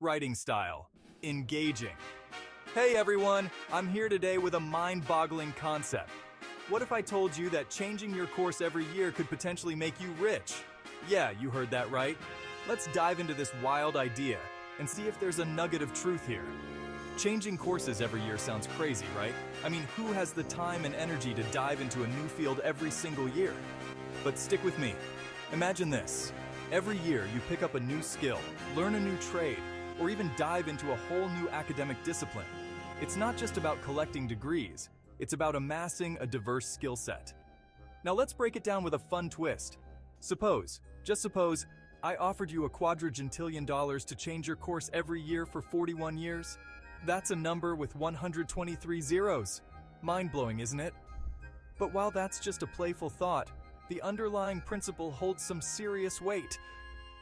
writing style, engaging. Hey everyone, I'm here today with a mind-boggling concept. What if I told you that changing your course every year could potentially make you rich? Yeah, you heard that right. Let's dive into this wild idea and see if there's a nugget of truth here. Changing courses every year sounds crazy, right? I mean, who has the time and energy to dive into a new field every single year? But stick with me. Imagine this. Every year you pick up a new skill, learn a new trade, or even dive into a whole new academic discipline. It's not just about collecting degrees, it's about amassing a diverse skill set. Now let's break it down with a fun twist. Suppose, just suppose, I offered you a quadragintillion dollars to change your course every year for 41 years. That's a number with 123 zeros. Mind-blowing, isn't it? But while that's just a playful thought, the underlying principle holds some serious weight.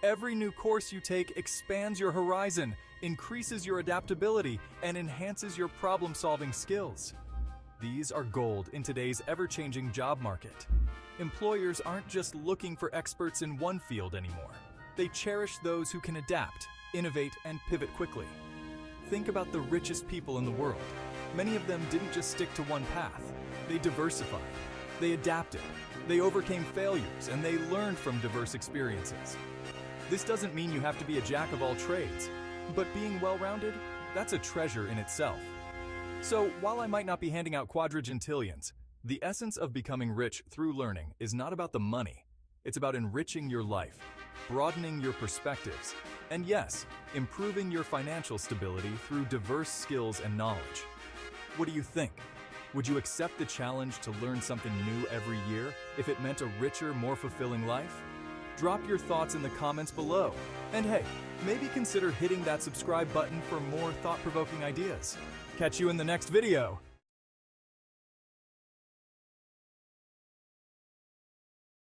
Every new course you take expands your horizon, increases your adaptability, and enhances your problem solving skills. These are gold in today's ever changing job market. Employers aren't just looking for experts in one field anymore, they cherish those who can adapt, innovate, and pivot quickly. Think about the richest people in the world. Many of them didn't just stick to one path, they diversified, they adapted, they overcame failures, and they learned from diverse experiences. This doesn't mean you have to be a jack of all trades, but being well-rounded, that's a treasure in itself. So while I might not be handing out quadragintillions, the essence of becoming rich through learning is not about the money. It's about enriching your life, broadening your perspectives, and yes, improving your financial stability through diverse skills and knowledge. What do you think? Would you accept the challenge to learn something new every year if it meant a richer, more fulfilling life? Drop your thoughts in the comments below. And hey, maybe consider hitting that subscribe button for more thought-provoking ideas. Catch you in the next video.